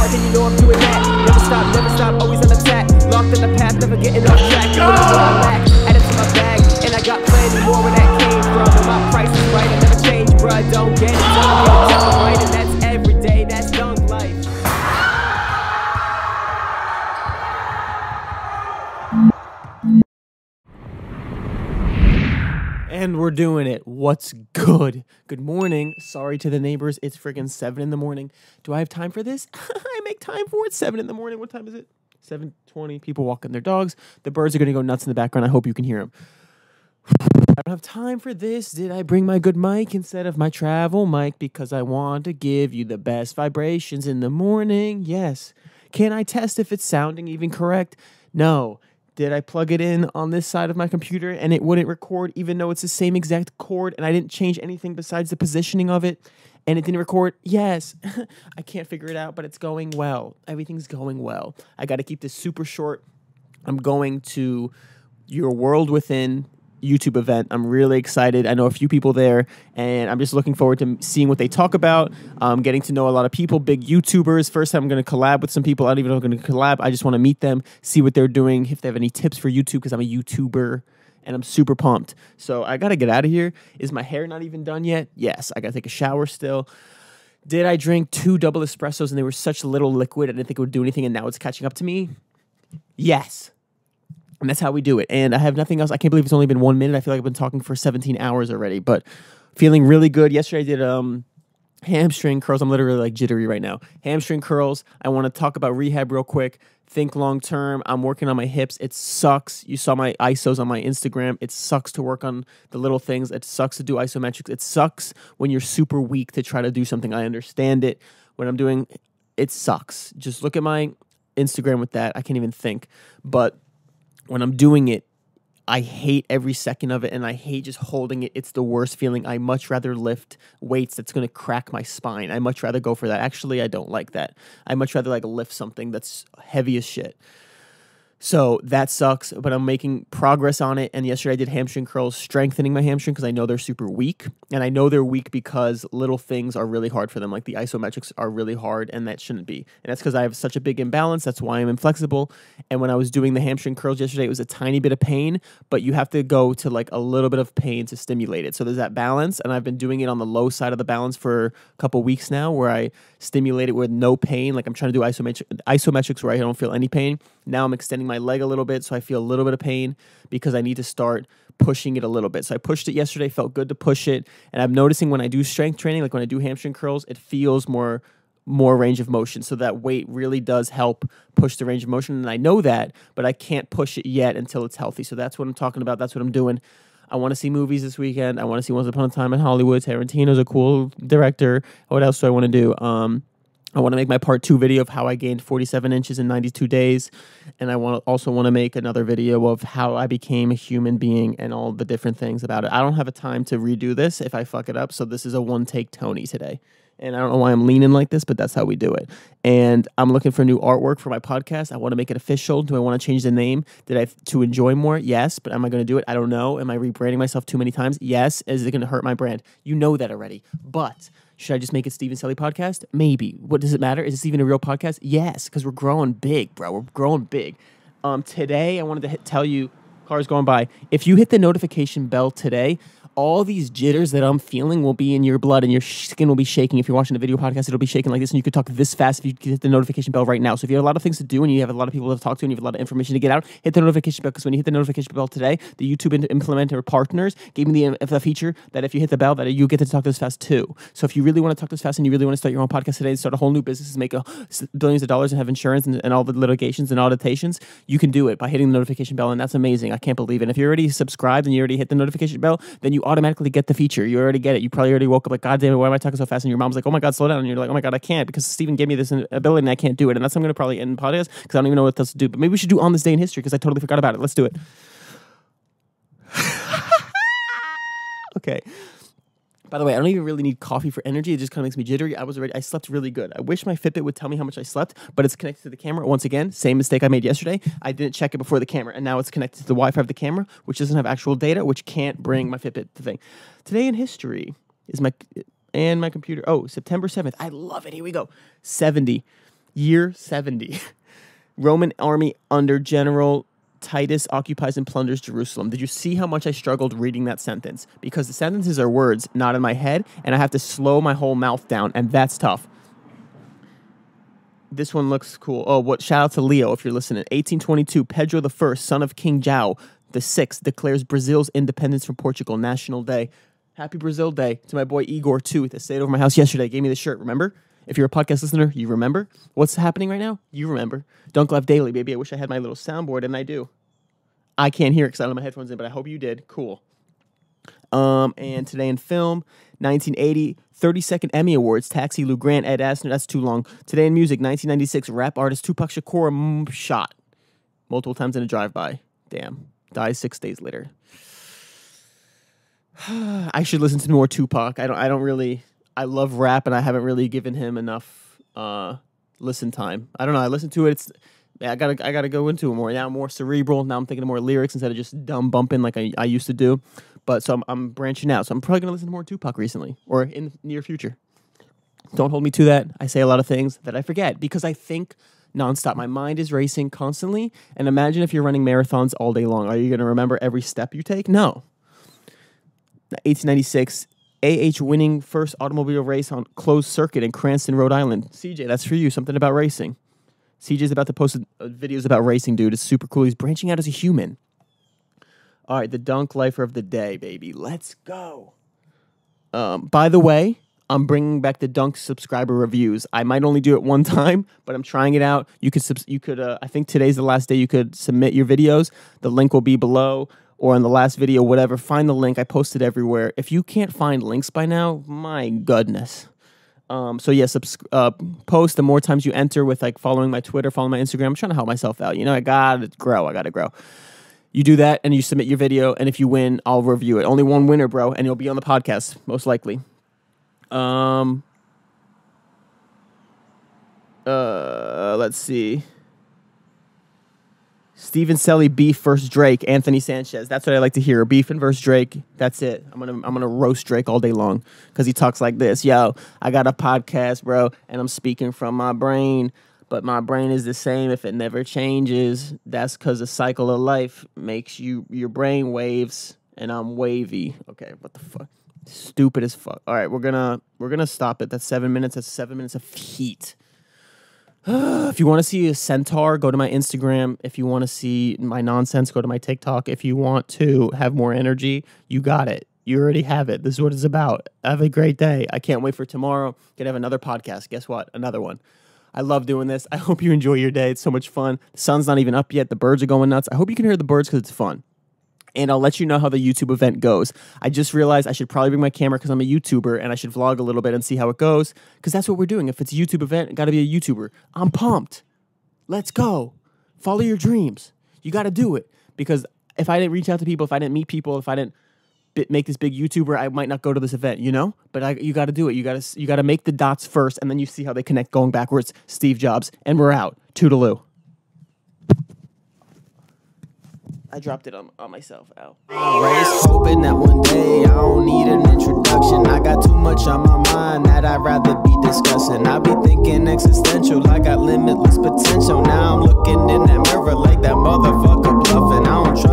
more, then you know I'm doing that. Never stop, never stop, always on attack. Locked in the path, never getting off track. You know what I lack, add it to my bag, and I got plenty more where that came from. And my price is right, I never change, bruh. Don't get it, we're doing it. What's good? Good morning. Sorry to the neighbors. It's freaking seven in the morning. Do I have time for this? I make time for it. Seven in the morning. What time is it? Seven twenty. People walking their dogs. The birds are gonna go nuts in the background. I hope you can hear them. I don't have time for this. Did I bring my good mic instead of my travel mic because I want to give you the best vibrations in the morning? Yes. Can I test if it's sounding even correct? No. Did I plug it in on this side of my computer and it wouldn't record even though it's the same exact cord and I didn't change anything besides the positioning of it and it didn't record? Yes. I can't figure it out, but it's going well. Everything's going well. I got to keep this super short. I'm going to your world within YouTube event. I'm really excited. I know a few people there, and I'm just looking forward to seeing what they talk about. Um, getting to know a lot of people, big YouTubers. First time I'm going to collab with some people. I don't even know if I'm going to collab. I just want to meet them, see what they're doing, if they have any tips for YouTube, because I'm a YouTuber and I'm super pumped. So I got to get out of here. Is my hair not even done yet? Yes. I got to take a shower still. Did I drink two double espressos and they were such little liquid? I didn't think it would do anything, and now it's catching up to me. Yes. And that's how we do it. And I have nothing else. I can't believe it's only been one minute. I feel like I've been talking for 17 hours already, but feeling really good. Yesterday I did um hamstring curls. I'm literally like jittery right now. Hamstring curls. I want to talk about rehab real quick. Think long term. I'm working on my hips. It sucks. You saw my ISOs on my Instagram. It sucks to work on the little things. It sucks to do isometrics. It sucks when you're super weak to try to do something. I understand it. When I'm doing it sucks. Just look at my Instagram with that. I can't even think. But when I'm doing it, I hate every second of it and I hate just holding it. It's the worst feeling. I much rather lift weights that's going to crack my spine. I much rather go for that. Actually, I don't like that. I much rather like lift something that's heavy as shit. So that sucks, but I'm making progress on it. And yesterday I did hamstring curls, strengthening my hamstring because I know they're super weak. And I know they're weak because little things are really hard for them. Like the isometrics are really hard, and that shouldn't be. And that's because I have such a big imbalance. That's why I'm inflexible. And when I was doing the hamstring curls yesterday, it was a tiny bit of pain, but you have to go to like a little bit of pain to stimulate it. So there's that balance. And I've been doing it on the low side of the balance for a couple weeks now where I stimulate it with no pain. Like I'm trying to do isometric, isometrics where I don't feel any pain. Now I'm extending my leg a little bit so I feel a little bit of pain because I need to start pushing it a little bit. So I pushed it yesterday, felt good to push it. And I'm noticing when I do strength training, like when I do hamstring curls, it feels more more range of motion. So that weight really does help push the range of motion. And I know that, but I can't push it yet until it's healthy. So that's what I'm talking about. That's what I'm doing. I want to see movies this weekend. I want to see Once Upon a Time in Hollywood. Tarantino's a cool director. What else do I want to do? Um, I want to make my part two video of how I gained 47 inches in 92 days. And I want also want to make another video of how I became a human being and all the different things about it. I don't have a time to redo this if I fuck it up. So this is a one take Tony today. And I don't know why I'm leaning like this, but that's how we do it. And I'm looking for new artwork for my podcast. I want to make it official. Do I want to change the name? Did I to enjoy more? Yes, but am I going to do it? I don't know. Am I rebranding myself too many times? Yes. Is it going to hurt my brand? You know that already. But should I just make it Steven Celi podcast? Maybe. What does it matter? Is this even a real podcast? Yes, because we're growing big, bro. We're growing big. Um, today I wanted to hit, tell you, cars going by. If you hit the notification bell today, all these jitters that I'm feeling will be in your blood and your skin will be shaking. If you're watching the video podcast, it'll be shaking like this, and you could talk this fast if you hit the notification bell right now. So if you have a lot of things to do and you have a lot of people to talk to and you have a lot of information to get out, hit the notification bell because when you hit the notification bell today, the YouTube implementer partners gave me the, uh, the feature that if you hit the bell, that you get to talk this fast too. So if you really want to talk this fast and you really want to start your own podcast today and start a whole new business and make a, billions of dollars and have insurance and, and all the litigations and auditations, you can do it by hitting the notification bell, and that's amazing. I can't believe it. And if you're already subscribed and you already hit the notification bell, then you automatically get the feature. You already get it. You probably already woke up like, God damn it, why am I talking so fast? And your mom's like, Oh my God, slow down. And you're like, Oh my God, I can't because Steven gave me this ability and I can't do it. And that's I'm going to probably end podcast because I don't even know what else to do. But maybe we should do on this day in history because I totally forgot about it. Let's do it. okay. By the way, I don't even really need coffee for energy. It just kind of makes me jittery. I was already, I slept really good. I wish my Fitbit would tell me how much I slept, but it's connected to the camera. Once again, same mistake I made yesterday. I didn't check it before the camera, and now it's connected to the Wi-Fi of the camera, which doesn't have actual data, which can't bring my Fitbit to thing. Today in history is my and my computer. Oh, September seventh. I love it. Here we go. Seventy. Year 70. Roman army under General Titus occupies and plunders Jerusalem. Did you see how much I struggled reading that sentence? Because the sentences are words, not in my head, and I have to slow my whole mouth down, and that's tough. This one looks cool. Oh, what? Shout out to Leo if you're listening. 1822, Pedro I, son of King João the sixth, declares Brazil's independence from Portugal. National Day. Happy Brazil Day to my boy Igor too. That stayed over my house yesterday. Gave me the shirt. Remember? If you're a podcast listener, you remember what's happening right now. You remember. Dunk Life Daily, baby. I wish I had my little soundboard, and I do. I can't hear it because I don't have my headphones in, but I hope you did. Cool. Um, and today in film, 1980, 32nd Emmy Awards, Taxi, Lou Grant, Ed Asner, that's too long. Today in music, 1996, rap artist Tupac Shakur mm, shot multiple times in a drive-by. Damn, dies six days later. I should listen to more Tupac. I don't. I don't really. I love rap, and I haven't really given him enough uh, listen time. I don't know. I listen to it. It's. I gotta. I gotta go into it more. Now I'm more cerebral. Now I'm thinking of more lyrics instead of just dumb bumping like I, I used to do. But so I'm, I'm branching out. So I'm probably gonna listen to more Tupac recently or in the near future. Don't hold me to that. I say a lot of things that I forget because I think nonstop. My mind is racing constantly. And imagine if you're running marathons all day long. Are you going to remember every step you take? No. 1896, AH Whiting first automobile race on closed circuit in Cranston, Rhode Island. CJ, that's for you. Something about racing. CJ's about to post videos about racing, dude. It's super cool. He's branching out as a human. All right, the dunk lifer of the day, baby. Let's go. Um, by the way, I'm bringing back the Dunk subscriber reviews. I might only do it one time, but I'm trying it out. You could you could uh, I think today's the last day you could submit your videos. The link will be below or in the last video, whatever. Find the link. I posted everywhere. If you can't find links by now, my goodness. Um, so yeah, subs- uh, post the more times you enter with like following my Twitter, following my Instagram. I'm trying to help myself out. You know, I gotta grow. I gotta grow. You do that and you submit your video, and if you win, I'll review it. Only one winner, bro, and you'll be on the podcast most likely. Um. Uh, let's see. Steven Celi beef versus Drake. Anthony Sanchez. That's what I like to hear. Beef and versus Drake. That's it. I'm gonna I'm gonna roast Drake all day long because he talks like this. Yo, I got a podcast, bro, and I'm speaking from my brain. But my brain is the same if it never changes. That's because the cycle of life makes you your brain waves, and I'm wavy. Okay, what the fuck? Stupid as fuck. All right, we're gonna we're gonna stop it. That's seven minutes. That's seven minutes of heat. if you want to see a centaur, go to my Instagram. If you want to see my nonsense, go to my TikTok. If you want to have more energy, you got it. You already have it. This is what it's about. Have a great day. I can't wait for tomorrow. Gonna have another podcast. Guess what? Another one. I love doing this. I hope you enjoy your day. It's so much fun. The sun's not even up yet. The birds are going nuts. I hope you can hear the birds because it's fun and I'll let you know how the YouTube event goes. I just realized I should probably bring my camera because I'm a YouTuber and I should vlog a little bit and see how it goes because that's what we're doing. If it's a YouTube event, got to be a YouTuber. I'm pumped. Let's go. Follow your dreams. You got to do it because if I didn't reach out to people, if I didn't meet people, if I didn't make this big YouTuber, I might not go to this event, you know? But I, you got to do it. You got to you got to make the dots first and then you see how they connect going backwards. Steve Jobs and we're out. Toodaloo. I dropped it on, on myself. Ow. Race hoping that one day I don't need an introduction. I got too much on my mind that I'd rather be discussing. I be thinking existential, I got limitless potential. Now I'm looking in that mirror like that motherfucker bluffing. I don't trust.